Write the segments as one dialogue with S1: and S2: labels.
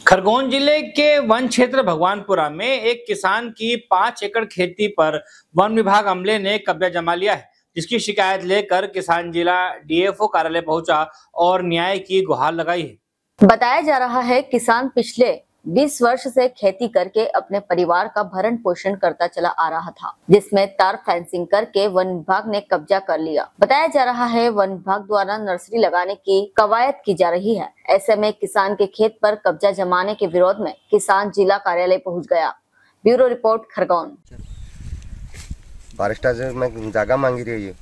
S1: खरगोन ज़िले के वन क्षेत्र भगवानपुरा में एक किसान की पाँच एकड़ खेती पर वन विभाग अमले ने कब्जा जमा लिया है, जिसकी शिकायत लेकर किसान जिला डीएफओ कार्यालय पहुँचा और न्याय की गुहार लगाई है।
S2: बताया जा रहा है, किसान पिछले 20 वर्ष से खेती करके अपने परिवार का भरण पोषण करता चला आ रहा था जिसमें तार फेंसिंग करके वन विभाग ने कब्जा कर लिया। बताया जा रहा है वन विभाग द्वारा नर्सरी लगाने की कवायद की जा रही है। ऐसे में किसान के खेत पर कब्जा जमाने के विरोध में किसान जिला कार्यालय पहुँच गया। Bureau report Khargone.
S3: से मैं जागा मांगी रही है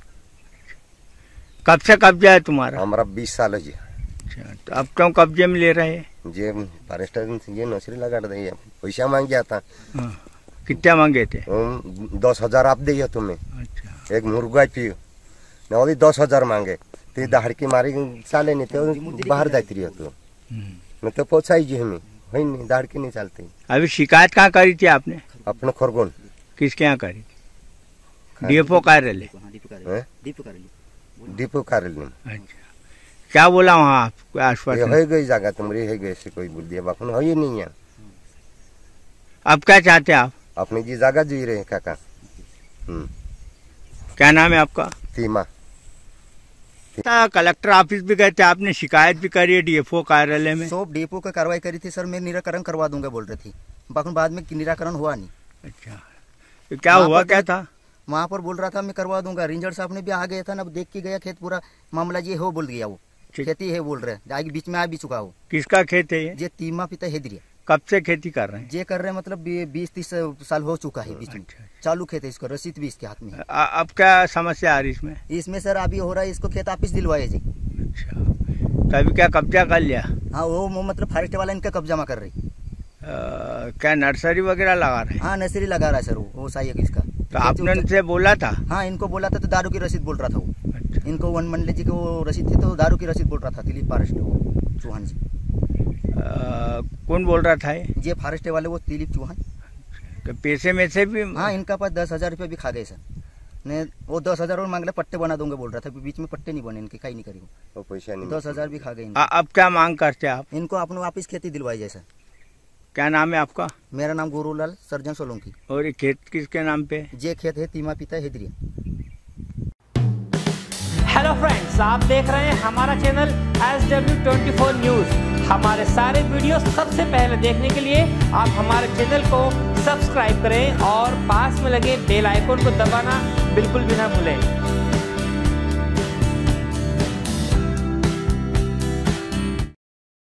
S4: कब से कब्जा है तुम्हारा?
S3: हमारा बीस साल है जी।
S4: अच्छा तो अब क्यों कब्जे में ले रहे हैं?
S3: जे फॉरेस्टर ये नौकरी लगा रही है पैसा मांग गया था
S4: हाँ। कितना मांगे थे?
S3: दस हज़ार आप दिए तुम्हें।
S4: अच्छा।
S3: एक मुर्गा पियो न ओली दस हज़ार मांगे। ते दहाड़की मारी चाले नहीं तो बाहर जाती रही तो
S4: हम्म।
S3: मैं तो पहुंचाई जी हमें है नहीं दहाड़की नहीं चलती।
S4: अभी शिकायत कहाँ करी थी आपने?
S3: अपने खरगोन।
S4: किसके यहाँ करी डीएफओ कार्यालय।
S3: हैं? डिपो कार्यालय। में
S4: अच्छा। क्या बोला वहाँ आपको
S3: ये
S4: आश्वासन
S3: हो गई जगह तुम्हारी है गई ऐसी कोई बोल दिया बापन हो ही नहीं है।
S4: अब क्या चाहते हैं आप?
S3: अपनी जी जगह जी रहे काका। हम्म।
S4: क्या नाम है आपका?
S3: सीमा।
S4: कलेक्टर ऑफ़िस भी गए थे आपने शिकायत भी करी है डीएफओ कार्यालय में?
S5: सो डिपो का कार्रवाई करी थी सर मैं निराकरण करवा दूँगा बोल रही थी। बाकी बाद में निराकरण हुआ नहीं।
S4: अच्छा। तो क्या हुआ क्या था?
S5: वहाँ पर बोल रहा था मैं करवा दूँगा। रेंजर साहब ने भी आ गया था ना देख के गया खेत पूरा। मामला ये हो बोल गया वो। खेती है बोल रहे हैं। आगे बीच में आ भी चुका हो
S4: किसका खेत है ये?
S5: तीमा पिता हेदरिया
S4: कब से खेती कर रहे हैं?
S5: जे कर रहे हैं मतलब बीस तीस साल हो चुका है बीच में।
S4: अच्छा।
S5: चालू खेत है इसको रसीद भी इसके हाथ में
S4: अब क्या समस्या आ रही इसमें?
S5: इसमें सर अभी हो रहा है इसको खेत वापिस दिलवाए जी।
S4: अच्छा। तो क्या कब्जा कर लिया?
S5: हाँ वो वो मतलब फॉरेस्ट वाला इनका कब्जा में कर रही
S4: आ, क्या नर्सरी वगैरह लगा रहे हैं?
S5: हाँ नर्सरी लगा रहा है सर वो वो सही है इसका।
S4: तो आपने उनसे बोला था?
S5: हाँ इनको बोला था तो दारू की रसीद बोल रहा था वो।
S4: अच्छा।
S5: इनको वन मंडले जी को वो रसीद थी तो दारू की रसीद बोल रहा था दिलीप फॉरेस्ट चौहान जी।
S4: आ, कौन बोल रहा था ये?
S5: फॉरेस्ट वाले वो दिलीप चौहान।
S4: तो पैसे में से भी
S5: हाँ इनका पास दस हज़ार रुपये भी खा गए सर। ने वो दस हज़ार और मांग रहे पट्टे बना दूँगा बोल रहा था बीच में पट्टे नहीं बने इनके कहीं नहीं करी वो।
S3: वो पैसा नहीं
S5: दस हज़ार भी खा गए
S4: अब क्या मांग करते हैं आप?
S5: इनको अपने वापिस खेती दिलवाई जाए सर।
S4: क्या नाम है आपका?
S5: मेरा नाम गुरुलाल सर्जन सोलंकी।
S4: और ये खेत किसके नाम पे?
S5: जे खेत है तीमा पिता हेदरिया
S1: हेलो फ्रेंड्स आप देख रहे हैं हमारा channel S W twenty four news हमारे सारे वीडियो सबसे पहले देखने के लिए आप हमारे चैनल को सब्सक्राइब करें और पास में लगे बेल आइकन को दबाना बिल्कुल भी ना भूलें।